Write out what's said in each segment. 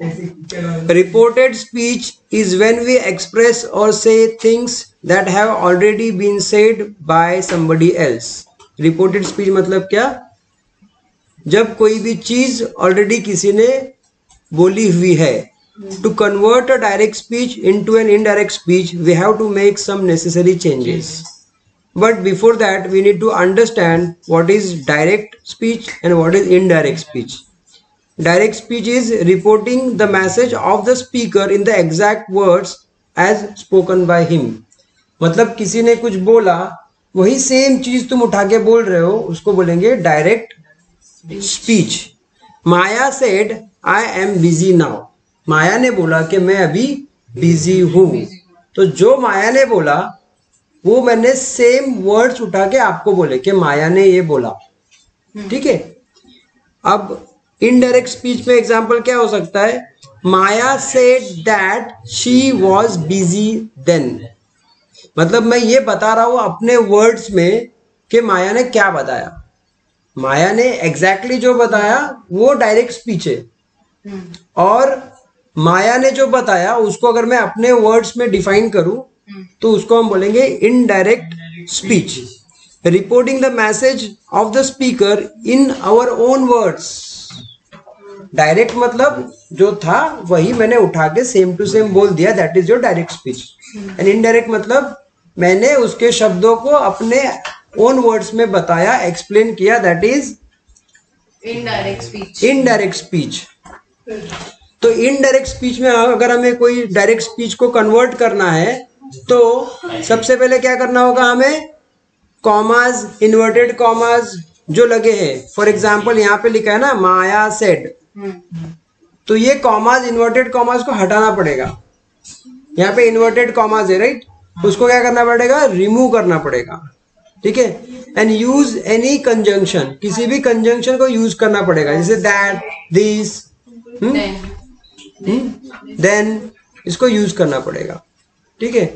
Reported speech is when we express or say things that have already been said by somebody else reported speech मतलब क्या? जब कोई भी चीज़ already किसी ने बोली हुई है to convert a direct speech into an indirect speech we have to make some necessary changes but before that we need to understand what is direct speech and what is indirect speech direct speech is reporting the message of the speaker in the exact words as spoken by him. मतलब किसी ने कुछ बोला, वही same चीज़ तुम उठा के बोल रहे हो, उसको बोलेंगे direct speech Maya said I am busy now Maya ने बोला कि मैं अभी बिज़ी हूँ। तो जो माया ने बोला, वो मैंने सेम वर्ड्स उठा के आपको बोले कि माया ने ये बोला। ठीक है? अब इनडायरेक्ट स्पीच में एग्ज़ाम्पल क्या हो सकता है? Maya said that she was busy then मतलब मैं ये बता रहा हूँ अपने वर्ड्स में कि माया ने क्या बताया। माया ने एग्जैक्टली exactly जो बताया वो डायरेक्ट स्पीच है। और माया ने जो बताया उसको अगर मैं अपने वर्ड्स में डिफाइन करूँ तो उसको हम बोलेंगे indirect speech reporting the message of the speaker in our own words direct मतलब जो था वही मैंने उठा के सेम टू सेम बोल दिया that is your direct speech and indirect मतलब मैंने उसके शब्दों को अपने ओन वर्ड्स में बताया एक्सप्लेन किया that is indirect speech indirect speech तो इनडायरेक्ट स्पीच में अगर हमें कोई डायरेक्ट स्पीच को कन्वर्ट करना है तो सबसे पहले क्या करना होगा हमें? कॉमाज इन्वर्टेड कॉमाज जो लगे हैं। फॉर एग्ज़ाम्पल यहाँ पे लिखा है ना माया सेड तो ये कॉमाज इन्वर्टेड कॉमाज को हटाना पड़ेगा। यहाँ पे इन्वर्टेड कॉमाज है राइट उसको क्या करना पड़ेगा? रिमूव करना पड़ेगा। ठीक है? एंड यूज़ एनी कंजंक्शन किसी भी कंजंक्शन को यूज़ करना पड़ेगा। जैसे दैट दिस देन इसको यूज़ करना पड़ेगा। ठीक है?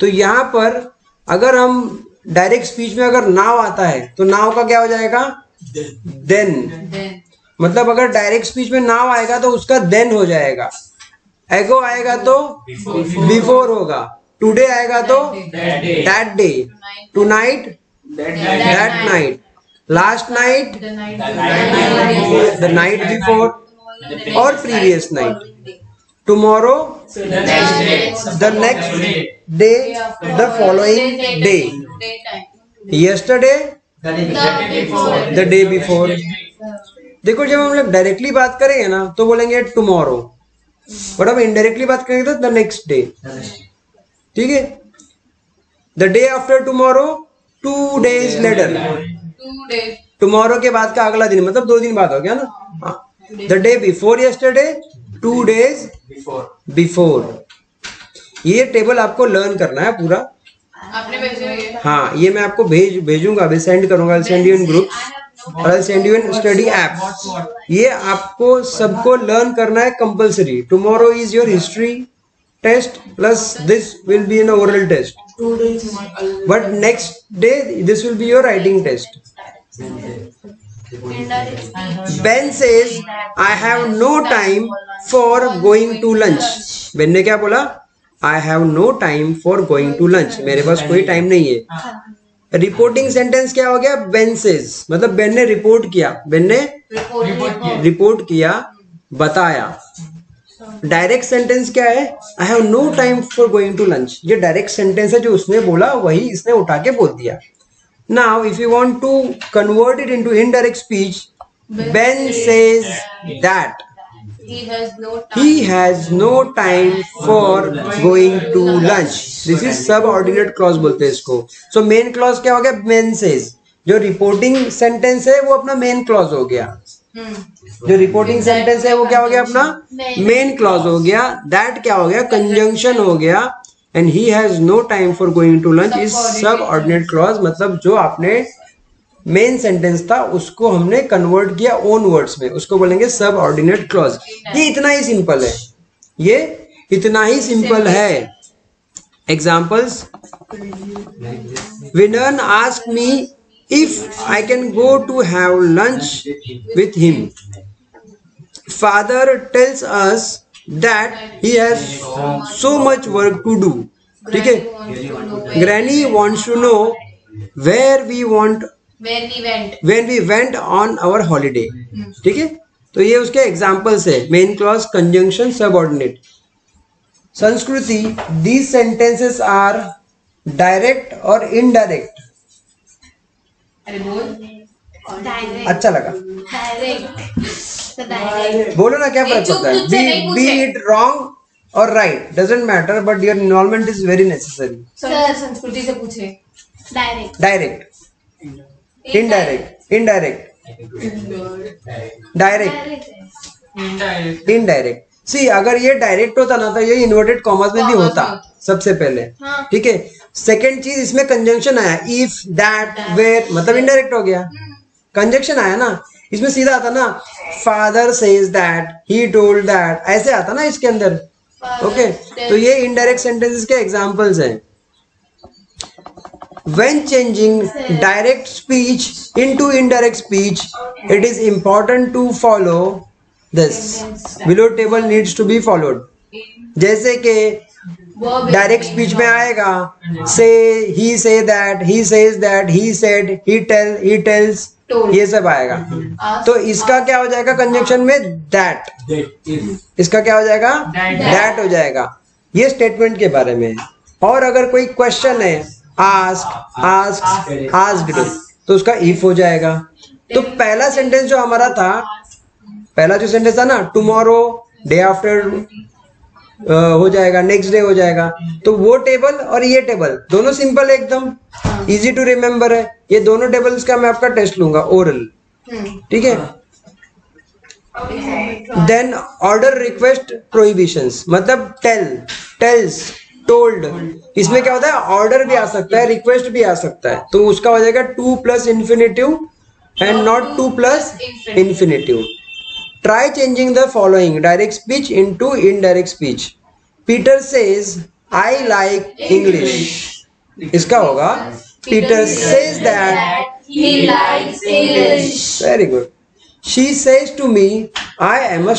तो यहाँ पर अगर हम डायरेक्ट स्पीच में अगर नाव आता है तो नाव का क्या हो जाएगा? देन मतलब अगर डायरेक्ट स्पीच में नाव आएगा तो उसका देन हो जाएगा। एगो आएगा तो बिफोर होगा। टुडे आएगा तो that day tonight that night last night the night before और previous night tomorrow the next day the following day yesterday the day before देखो जब हम लोग डायरेक्टली बात करेंगे ना तो बोलेंगे टुमारो और अब इनडायरेक्टली बात करेंगे तो द नेक्स्ट डे ठीक है? The day after tomorrow two days later tomorrow के बाद का अगला दिन मतलब दो दिन बाद हो गया ना? The day before yesterday two days before ये टेबल आपको लर्न करना है पूरा. आपने भेजे हाँ? ये मैं आपको भेज भेजूँगा अभी सेंड करूँगा send you in group study app ये आपको सबको लर्न करना है compulsory tomorrow is your history test plus this will be an oral test but next day this will be your writing test Ben says, I have no time for going to lunch. Ben ने क्या बोला I have no time for going to lunch. मेरे पास कोई time नहीं है। Reporting sentence क्या हो गया? बेन सेज मतलब बेन ने रिपोर्ट किया. बेन ने रिपोर्ट किया बताया. डायरेक्ट सेंटेंस क्या है? I have no time for going to lunch ये डायरेक्ट सेंटेंस है जो उसने बोला वही इसने उठा के बोल दिया. Now, if you want to convert it into indirect speech, Ben says that. He has no time. he has no time for going to lunch. This is subordinate clause बोलते हैं इसको. So main clause क्या हो गया? Ben says. जो reporting sentence है वो अपना मेन क्लॉज हो गया जो रिपोर्टिंग सेंटेंस है वो क्या हो गया अपना मेन क्लॉज हो गया दैट क्या हो गया कंजंक्शन हो गया and he has no time for going to lunch is subordinate clause मतलब जो आपने मेन सेंटेंस था उसको हमने कन्वर्ट किया ओन वर्ड्स में। उसको बोलेंगे सब ऑर्डिनेट क्लॉज ये इतना ही सिंपल है। ये इतना ही सिंपल है। Examples विनन ask me if I can go to have lunch with him father tells us that he has so much work to do ठीक है? Granny wants to know where we want When we went. when we went on our holiday. ठीक है? तो ये उसके examples है. Main clause conjunction subordinate Sanskriti these sentences are direct और indirect अरे बोल। डायरेक्ट अच्छा लगा। डायरेक्ट बोलो ना क्या फ़र्क चुप पड़ता है? नहीं बी इट रॉन्ग और right doesn't matter but your involvement is very necessary Sanskriti से पूछे। Direct direct indirect indirect direct indirect see अगर ये डायरेक्ट होता ना तो ये इन्वर्टेड कॉमर्स में भी होता सबसे पहले। हाँ। ठीक है? सेकेंड चीज़ इसमें कंजंक्शन आया। इफ़ दैट वेर मतलब इनडायरेक्ट हो गया। कंजंक्शन आया ना? इसमें सीधा आता ना father says that he told that ऐसे आता ना इसके अंदर। ओके तो ये इनडायरेक्ट सेंटेंसेस के एग्जांपल्स हैं। When changing direct speech into indirect speech it is important to follow this. Below table needs to be followed. जैसे कि डायरेक्ट स्पीच में आएगा say he say that he says that he said he tell he tells ये सब आएगा। तो इसका क्या हो जाएगा कंजंक्शन में? दैट इसका क्या हो जाएगा? दैट हो जाएगा। ये स्टेटमेंट के बारे में। और अगर कोई क्वेश्चन है आस्क आस्क आस्क्ड तो उसका इफ़ हो जाएगा। तो पहला सेंटेंस जो हमारा था, पहला जो सेंटेंस था ना टुमारो डे आफ्टर हो जाएगा नेक्स्ट डे हो जाएगा। तो वो टेबल और ये टेबल दोनों सिंपल है एकदम। इजी टू रिमेम्बर है। ये दोनों टेबल्स का मैं आपका टेस्ट लूँगा ओरल ठीक है? देन ऑर्डर रिक्वेस्ट प्रोहिबिशंस मतलब टेल टेल्स टोल्ड इसमें क्या होता है? ऑर्डर भी आ सकता है रिक्वेस्ट भी आ सकता है। तो उसका हो जाएगा to plus infinitive and not to plus infinitive try changing the following direct speech into indirect speech Peter says I like English इसका होगा Peter says that very good she says to me I am a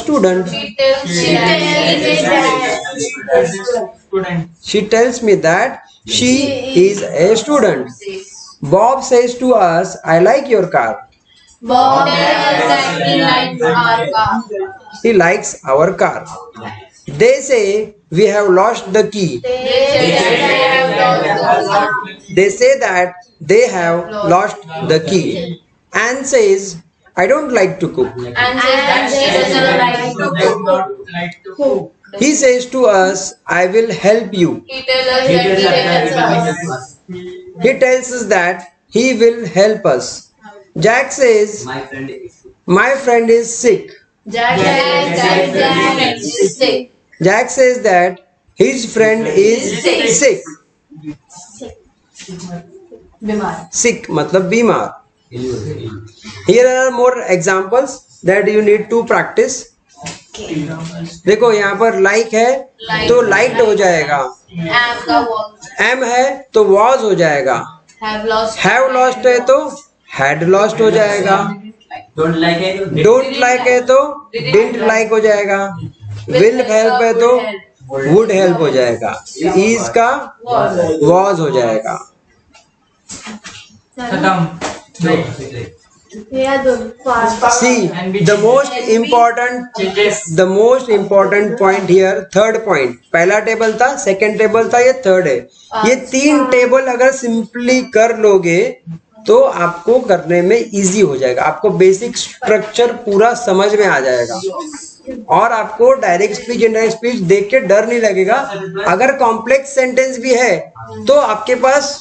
Student. She tells me that she, she is, is a student. Bob says to us, I like your car. Bob says he likes our car. He likes our car. They say we have lost the key. They say that they have lost the key. Anne says, I don't like to cook. Anne says that she doesn't like to cook. He says to us, I will help you. He tells us He tells us that he will help us. Jack says, My friend is, friend is sick. Jack, is sick. Jack says that his friend is sick. Sick, matlab bimar. Here are more examples that you need to practice. देखो यहाँ पर like तो है तो liked हो जाएगा। Am है तो वॉज़ हो जाएगा। हैव लॉस्ट है तो हैड लॉस्ट तो हो जाएगा। डोंट लाइक है तो डिंट लाइक हो जाएगा। विल हेल्प है तो वुड हेल्प हो जाएगा। इज़ का वॉज़ हो जाएगा। See, the most important the most important point here third point. पहला टेबल था सेकेंड टेबल था ये थर्ड है। ये तीन टेबल अगर सिंपली कर लोगे तो आपको करने में इजी हो जाएगा। आपको बेसिक स्ट्रक्चर पूरा समझ में आ जाएगा। और आपको डायरेक्ट स्पीच इनडायरेक्ट स्पीच देख के डर नहीं लगेगा। अगर कॉम्प्लेक्स सेंटेंस भी है तो आपके पास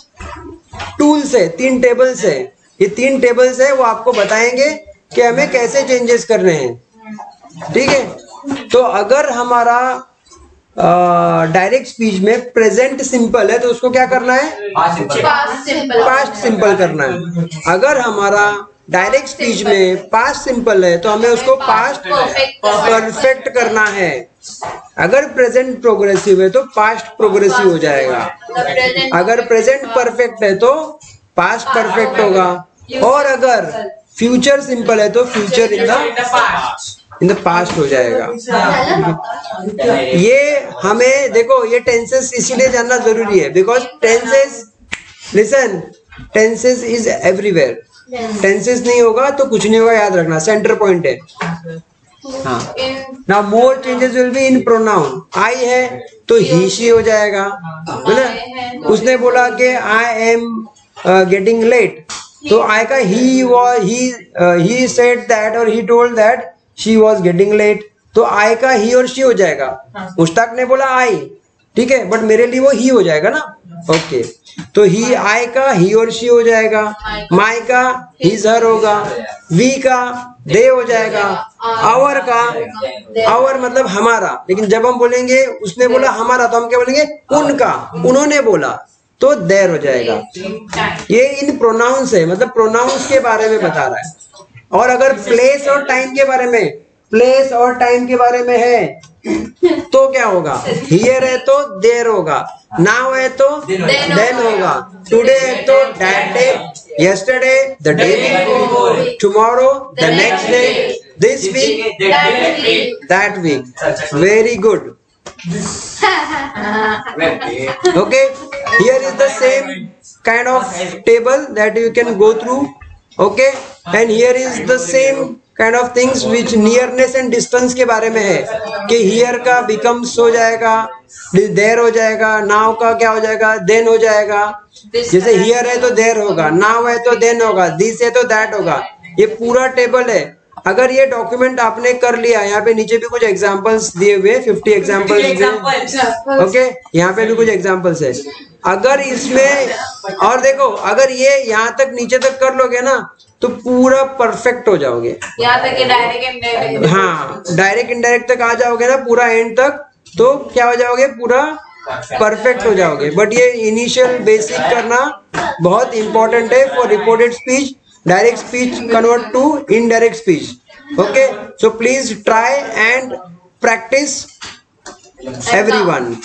टूल्स है तीन टेबल्स है। ये तीन टेबल्स है वो आपको बताएँगे कि हमें कैसे चेंजेस करने हैं। ठीक है? तो अगर हमारा डायरेक्ट स्पीच में प्रेजेंट सिंपल है तो उसको क्या करना है? पास्ट सिंपल करना है। अगर हमारा डायरेक्ट स्पीच में पास्ट सिंपल है तो हमें उसको पास्ट परफेक्ट करना है। अगर प्रेजेंट प्रोग्रेसिव है तो पास्ट प्रोग्रेसिव हो जाएगा। अगर प्रेजेंट परफेक्ट है तो पास्ट परफेक्ट होगा। और अगर फ्यूचर सिंपल है तो future in the in the past हो जाएगा। ये हमें देखो ये टेंसेस इसीलिए जानना ज़रूरी है because tenses listen tenses is everywhere tenses नहीं होगा तो कुछ नहीं होगा याद रखना सेंटर पॉइंट है। हाँ। No more changes will be in pronoun I है तो ही शी हो जाएगा। है ना? उसने बोला कि आई एम गेटिंग लेट तो आई का ही ही ही सेड दैट और he told that she was getting late तो आई का ही और शी हो जाएगा। मुश्ताक ने बोला आई। ठीक है? बट मेरे लिए वो ही हो जाएगा ना? ओके तो ही आई का ही और शी हो जाएगा। माई का ही हर होगा। वी का दे हो जाएगा। आवर का आवर मतलब हमारा। लेकिन जब हम बोलेंगे उसने बोला हमारा तो हम क्या बोलेंगे? उनका। उन्होंने बोला। तो देर हो जाएगा। ये इन प्रोनाउंस है मतलब प्रोनाउंस के बारे में बता रहा है। और अगर प्लेस और टाइम के बारे में प्लेस और टाइम के बारे में है तो क्या होगा? हियर है तो देर होगा नाउ है तो देन होगा। टुडे है तो that day yesterday the day tomorrow the next day this week that week very good okay? Here is the same kind of table that you can go through okay and here is the same kind of things which nearness and distance के बारे में है कि here का becomes हो जाएगा there हो जाएगा now का क्या हो जाएगा then हो जाएगा जैसे here है तो there होगा now है तो then होगा this है तो that होगा ये पूरा टेबल है अगर ये डॉक्यूमेंट आपने कर लिया यहाँ पे नीचे भी कुछ एग्जांपल्स दिए हुए फिफ्टी एग्जांपल्स ओके यहाँ पे भी कुछ एग्जांपल्स है। अगर इसमें और देखो अगर ये यहाँ तक नीचे तक कर लोगे ना तो पूरा परफेक्ट हो जाओगे। यहाँ तक डायरेक्ट इनडायरेक्ट हाँ। डायरेक्ट इनडायरेक्ट तक आ जाओगे ना पूरा एंड तक तो क्या हो जाओगे पूरा परफेक्ट हो जाओगे। बट ये इनिशियल बेसिक करना बहुत इंपॉर्टेंट है for reported speech direct speech convert to indirect speech. Okay? So please try and practice everyone